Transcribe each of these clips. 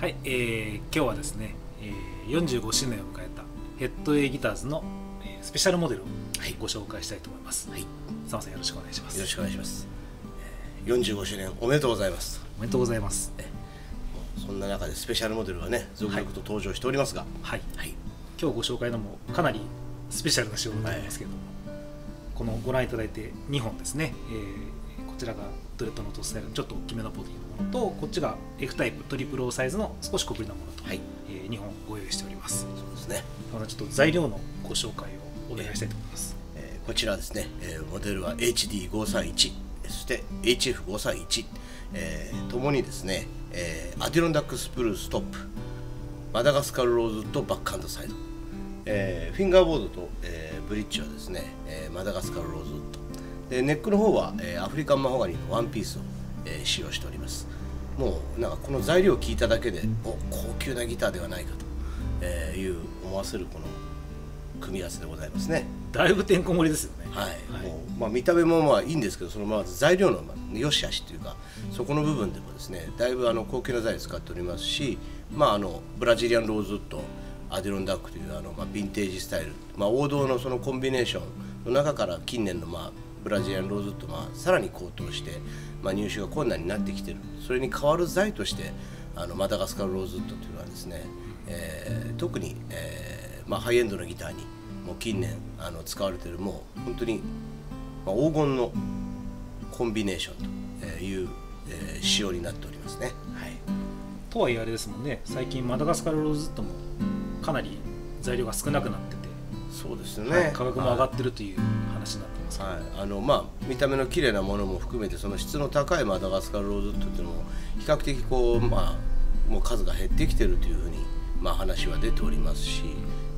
はい、えー、今日はですね、えー、45周年を迎えたヘッドエイギターズの、えースペシャルモデルをはいご紹介したいと思います。はい、よ佐野さんよろしくお願いします。ろしくお願いします。えー45周年おめでとうございます。おめでとうございます。そんな中でスペシャルモデルがね、続々と登場しておりますが、はい、はい、今日ご紹介のもかなりスペシャルな仕様になりますけれども、このご覧いただいて2本ですね、えーこちらがドレッドノートスタイルのちょっと大きめのボディのものとこっちが F タイプトリプル O サイズの少し小ぶりなものと、はい、え2本ご用意しております。そうですね。ちょっと材料のご紹介をお願いしたいと思います、えーこちらですね、えーモデルは HD531 そして HF531、えー、ともにですね、えーアディロンダックスプルーストップマダガスカルローズとバックハンドサイド、えーフィンガーボードと、えーブリッジはですね、えーマダガスカルローズウッドでネックの方は、えーアフリカンマホガニのワンピースを、えー使用しております。もうなんかこの材料を聞いただけでお高級なギターではないかと、えーいう思わせるこの組み合わせでございますね。だいぶてんこ盛りですよね。はい、はい。もうまあ、見た目もまあいいんですけどそのまず材料のまあ良し悪しというかそこの部分でもですねだいぶあの高級な材料使っておりますし、まあ、あのブラジリアンローズウッドアデロンダックというあの、まあ、ヴィンテージスタイル、まあ、王道のそのコンビネーションの中から近年の、まあ、ブラジリアンローズウッド、まあ、さらに高騰して、まあ、入手が困難になってきてる。それに代わる材としてあのマダガスカルローズウッドというのはですね、えー特に、えーまあ、ハイエンドのギターにもう近年あの使われてるもう本当に、まあ、黄金のコンビネーションという、えー仕様になっておりますね。はい。とはいえあれですもんね。最近マダガスカルローズウッドもかなり材料が少なくなって、そうですよはいね。価格も上がってるという話になってますはい、あのまあ見た目の綺麗なものも含めてその質の高いマダガスカルローズっていうのも比較的こうまあもう数が減ってきてるというふうにまあ話は出ておりますし、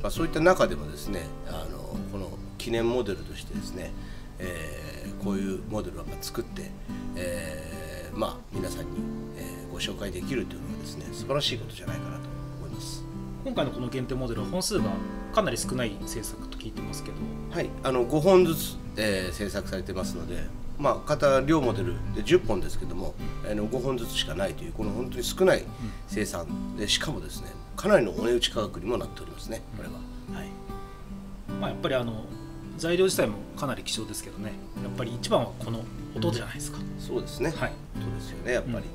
まあそういった中でもですねあのこの記念モデルとしてですね、えーこういうモデルを作って、えーまあ皆さんに、えーご紹介できるというのはですね素晴らしいことじゃないかなと思います。今回のこの限定モデルは本数がかなり少ない制作と聞いてますけど。はい、あの5本ずつ、えー制作されてますので、まあ、型両モデルで10本ですけども、あの5本ずつしかないというこの本当に少ない生産でしかもですねかなりのお値打ち価格にもなっておりますねこれは。はい。まあ、やっぱりあの材料自体もかなり希少ですけどね。やっぱり一番はこの音じゃないですか、そうですね、はい。そうですよねやっぱり、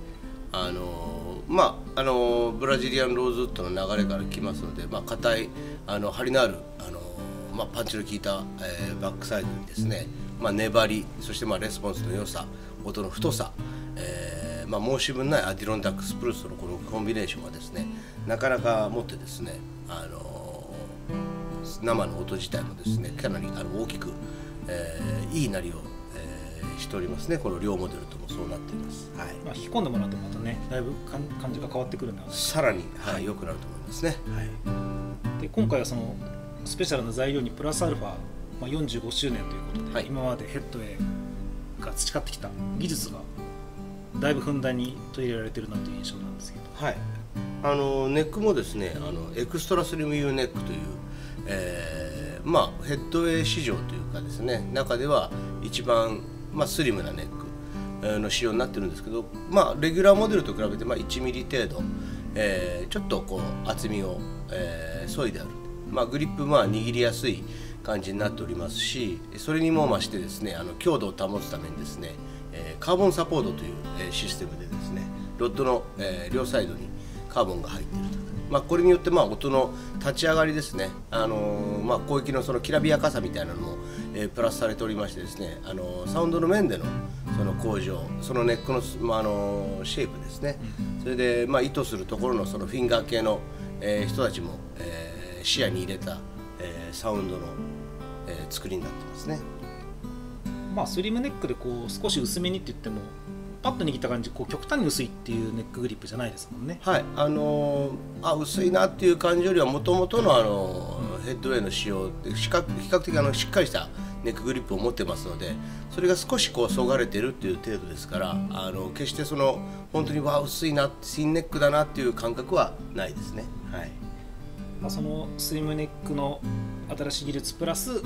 あのまああのブラジリアンローズウッドの流れから来ますのでまあ硬いあの張りのあるあのまあパンチの効いた、えーバックサイドにですねまあ粘りそしてまあレスポンスの良さ音の太さ、えーまあ申し分ないアディロンダックスプルースとのこのコンビネーションがですねなかなか持ってですねあの生の音自体もですねかなりあの大きく、えーいい鳴りを、しておりますね。この両モデルともそうなっています、はい、まあ、引き込んでもらうとまたねだいぶ感じが変わってくるんで。はさらに、はい良くなると思いますね、はい、で今回はそのスペシャルな材料にプラスアルファ、まあ、45周年ということで、はい。今までヘッドウェイが培ってきた技術がだいぶふんだんに取り入れられてるなという印象なんですけど。はい、あのネックもですねあのエクストラスリム U ネックという、えーまあ、ヘッドウェイ市場というかですね中では一番、まあ、スリムなネックの仕様になってるんですけど、まあ、レギュラーモデルと比べて、まあ、1ミリ程度、えーちょっとこう厚みを、えー削いである、まあ、グリップまあ握りやすい感じになっておりますしそれにも増してですねあの強度を保つためにですね、えーカーボンサポートという、えシステムでですねロッドの、え両サイドにカーボンが入っていると、まあ、これによってまあ音の立ち上がりですね、あのーまあ、広域のそのきらびやかさみたいなのも、えープラスされておりましてですね、あのーサウンドの面でのその向上そのネックの、まああのーシェイプですね、それで、まあ、意図するところのそのフィンガー系の、えー人たちも、えー視野に入れた、えーサウンドの、えー作りになってますね。まあスリムネックでこう少し薄めにって言ってもパッと握った感じこう極端に薄いっていうネックグリップじゃないですもんね。はい、あのーあ薄いなっていう感じよりはもともとの、あのーヘッドウェイの仕様で比較比較的あのしっかりしたネックグリップを持ってますのでそれが少しこうそがれてるっていう程度ですからあの決してその本当にわあ薄いなシンネックだなっていう感覚はないですね。はいまあ、そのスリムネックの新しい技術プラス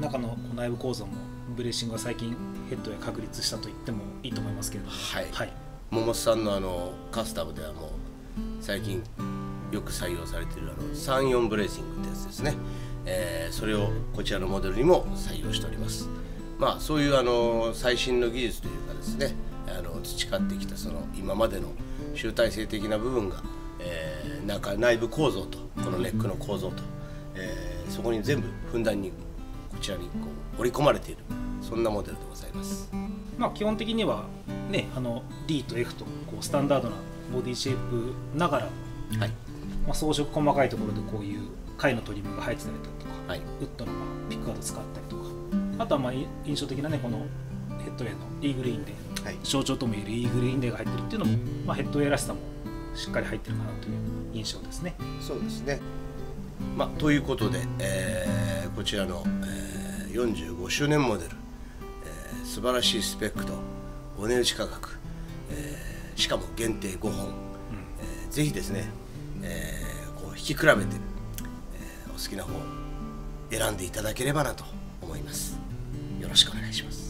中の内部構造もブレーシングが最近ヘッドへ確立したと言ってもいいと思いますけれども。はい。はい、桃さんのあのカスタムではもう最近よく採用されているあの34ブレーシングってやつですね、えー、それをこちらのモデルにも採用しております。まあそういうあの最新の技術というかですねあの培ってきたその今までの集大成的な部分が、えー、中内部構造とこのネックの構造と、えー、そこに全部ふんだんにこちらにこう織り込まれているそんなモデルでございます。まあ、基本的には、ね、あの D と F とこうスタンダードなボディシェイプながら、はい。まあ、装飾細かいところでこういう貝のトリムが入ってたりだとか、はい、ウッドのまあピックガード使ったりとかあとはまあ印象的なねこのヘッドウェイのイーグルインデー、はい、象徴ともいえるイーグルインデーが入ってるっていうのも、まあ、ヘッドウェイらしさもしっかり入ってるかなという印象ですね。そうですね。まあ、ということで、えー、こちらの、えー、45周年モデル素晴らしいスペックとお値打ち価格、えー、しかも限定5本、うん。えー、ぜひですね、えー、こう引き比べて、えー、お好きな方選んでいただければなと思います。よろしくお願いします